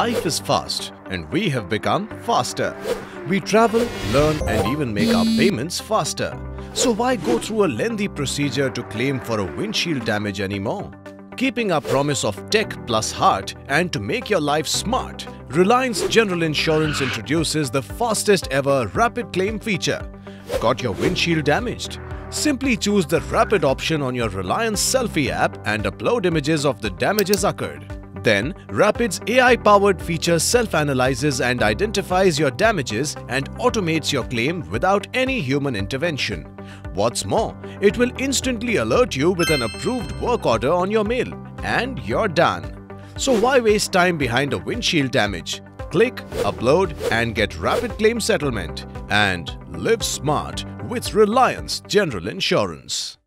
Life is fast and we have become faster. We travel, learn and even make our payments faster. So why go through a lengthy procedure to claim for a windshield damage anymore? Keeping our promise of tech plus heart and to make your life smart, Reliance General Insurance introduces the fastest ever rapid claim feature. Got your windshield damaged? Simply choose the rapid option on your Reliance Selfi app and upload images of the damages occurred. Then, Rapid's AI-powered feature self-analyzes and identifies your damages and automates your claim without any human intervention. What's more, it will instantly alert you with an approved work order on your mail. And you're done. So why waste time behind a windshield damage? Click, upload and get rapid claim settlement. And live smart with Reliance General Insurance.